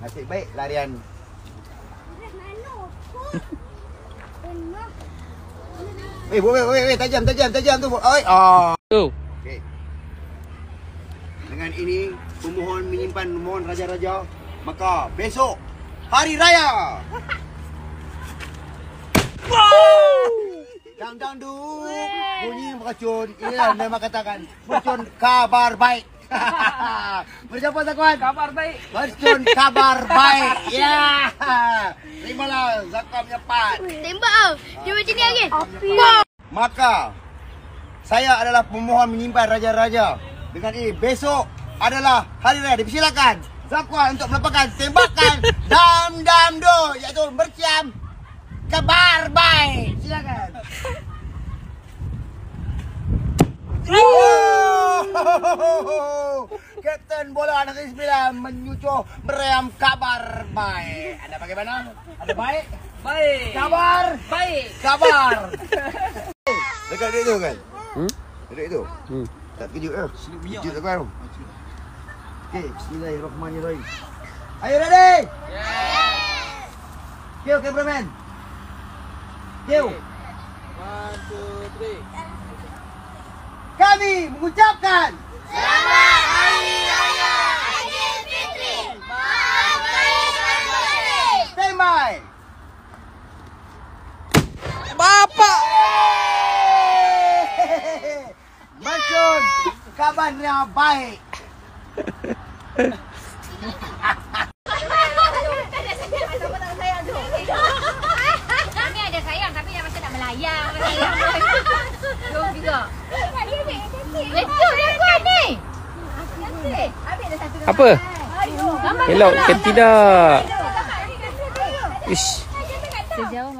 Nasib baik larian. Eh, weh, weh, weh, tajam, tajam, tajam tu. Oi, oh. Tu. Okey. Dengan ini pemohon menyimpan mohon raja-raja maka besok hari raya. Dang dang du. Bunyi meracun. Inilah nama katakan meracun kabar baik. Berjumpa Zakwan. Kabar baik. Meracun kabar baik. Ya. Terimalah Zakwan punya part. Tembak tau. Dia macam ni lagi. Maka saya adalah pemohon menyimpan raja-raja. Dengan ini besok adalah hari raya. Dipersilakan Zakwan untuk melepaskan tembakan dam dam do iaitu berciam kabar baik. Silakan. Oh! Kapten bola Negeri Sembilan menyucuh meriam kabar baik. Anda bagaimana? Ada baik? Baik. Kabar? Baik. Kabar. Dekat duit tu kan? Hmm? Duit tu? Hmm. Tak kejut ke? Kejut tak kau? Okey, bismillahirrahmanirrahim. Are you ready? Yes! Kyo, cameraman. Kyo. One, two, three. Kami mengucapkan Macun kabarnya baik. Kami ada sayang tapi yang macam nak melayang. Melayang. Jom juga. Betul dia kuat ni. Cantik. Ambil dah satu gambar. Apa? Elok ke tidak? Ish. Sejauh